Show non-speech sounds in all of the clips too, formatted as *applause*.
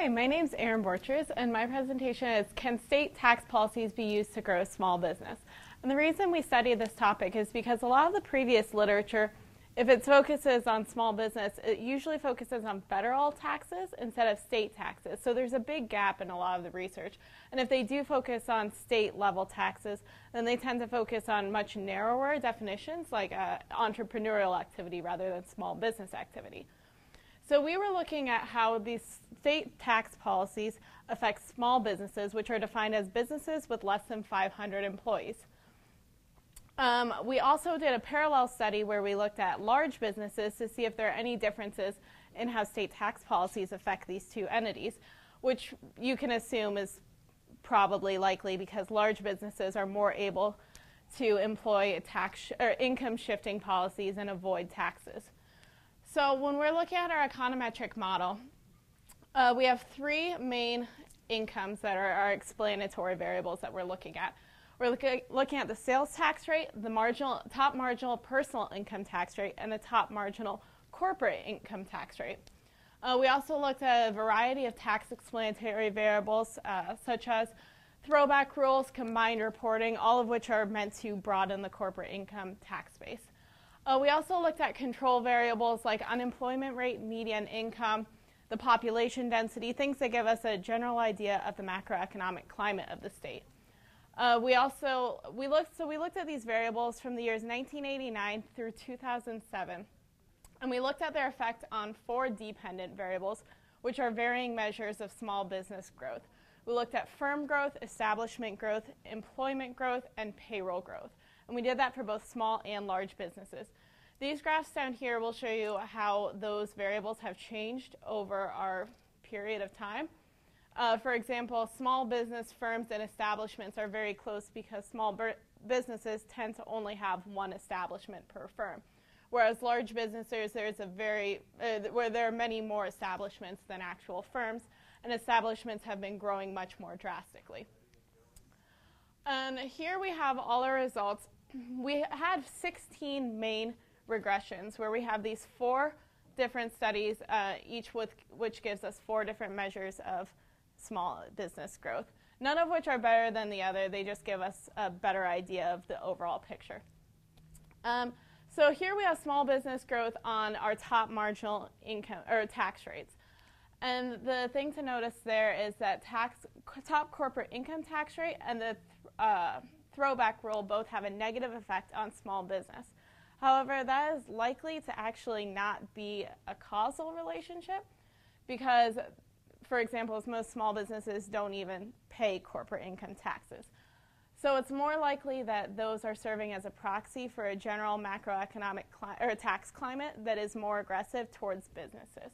Hi, my name is Erin Borchers, and my presentation is Can State Tax Policies Be Used to Grow Small Business? And the reason we study this topic is because a lot of the previous literature, if it focuses on small business, it usually focuses on federal taxes instead of state taxes. So there's a big gap in a lot of the research. And if they do focus on state level taxes, then they tend to focus on much narrower definitions like uh, entrepreneurial activity rather than small business activity. So we were looking at how these state tax policies affect small businesses, which are defined as businesses with less than 500 employees. Um, we also did a parallel study where we looked at large businesses to see if there are any differences in how state tax policies affect these two entities, which you can assume is probably likely because large businesses are more able to employ tax sh- or income shifting policies and avoid taxes. So when we're looking at our econometric model, uh, we have three main incomes that are our explanatory variables that we're looking at. We're looking, looking at the sales tax rate, the marginal, top marginal personal income tax rate, and the top marginal corporate income tax rate. Uh, we also looked at a variety of tax explanatory variables, uh, such as throwback rules, combined reporting, all of which are meant to broaden the corporate income tax base. Uh, we also looked at control variables like unemployment rate, median income, the population density, things that give us a general idea of the macroeconomic climate of the state. Uh, we also we looked so we looked at these variables from the years 1989 through 2007, and we looked at their effect on four dependent variables, which are varying measures of small business growth. We looked at firm growth, establishment growth, employment growth, and payroll growth. And we did that for both small and large businesses. These graphs down here will show you how those variables have changed over our period of time. Uh, for example, small business firms and establishments are very close because small businesses tend to only have one establishment per firm. Whereas large businesses, there's a very, uh, where there are many more establishments than actual firms, and establishments have been growing much more drastically. And here we have all our results *clears throat* we had 16 main regressions where we have these four different studies, uh, each with which gives us four different measures of small business growth. None of which are better than the other. They just give us a better idea of the overall picture. Um, so here we have small business growth on our top marginal income or tax rates. And the thing to notice there is that tax, top corporate income tax rate and the uh, throwback rule both have a negative effect on small business. However, that is likely to actually not be a causal relationship because, for example, most small businesses don't even pay corporate income taxes. So it's more likely that those are serving as a proxy for a general macroeconomic cli- or tax climate that is more aggressive towards businesses.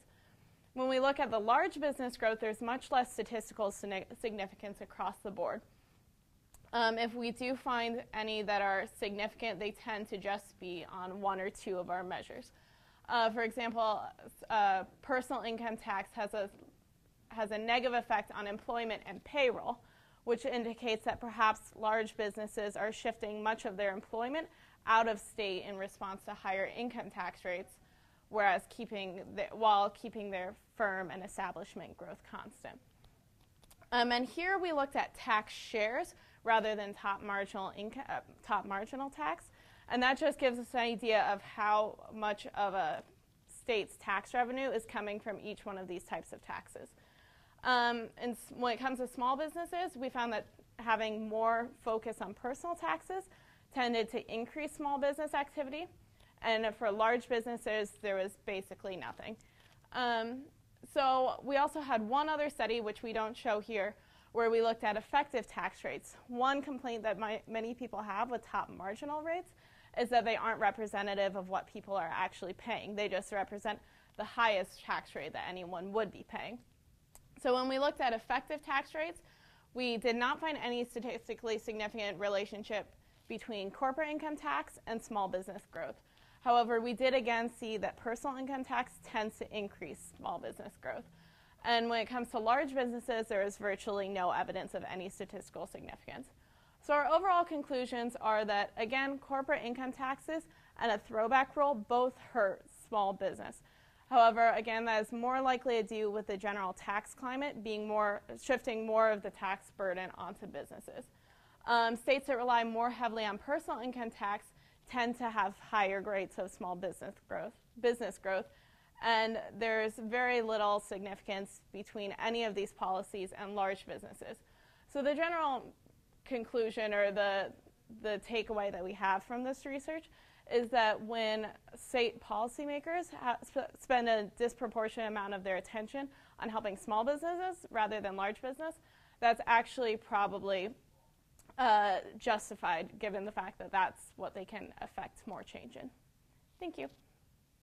When we look at the large business growth, there's much less statistical significance across the board. Um, if we do find any that are significant, they tend to just be on one or two of our measures. Uh, for example, uh, personal income tax has a, has a negative effect on employment and payroll, which indicates that perhaps large businesses are shifting much of their employment out of state in response to higher income tax rates, whereas keeping the, while keeping their firm and establishment growth constant. Um, and here we looked at tax shares, rather than top marginal income, uh, top marginal tax. And that just gives us an idea of how much of a state's tax revenue is coming from each one of these types of taxes. Um, and when it comes to small businesses, we found that having more focus on personal taxes tended to increase small business activity. And for large businesses, there was basically nothing. Um, so we also had one other study, which we don't show here, where we looked at effective tax rates. One complaint that my, many people have with top marginal rates is that they aren't representative of what people are actually paying. They just represent the highest tax rate that anyone would be paying. So when we looked at effective tax rates, we did not find any statistically significant relationship between corporate income tax and small business growth. However, we did again see that personal income tax tends to increase small business growth. And when it comes to large businesses, there is virtually no evidence of any statistical significance. So our overall conclusions are that, again, corporate income taxes and a throwback rule both hurt small business. However, again, that is more likely to do with the general tax climate being more shifting more of the tax burden onto businesses. Um, states that rely more heavily on personal income tax tend to have higher rates of small business growth, business growth, and there's very little significance between any of these policies and large businesses. So the general conclusion or the the takeaway that we have from this research is that when state policymakers ha- spend a disproportionate amount of their attention on helping small businesses rather than large business, that's actually probably uh, justified given the fact that that's what they can affect more change in. Thank you.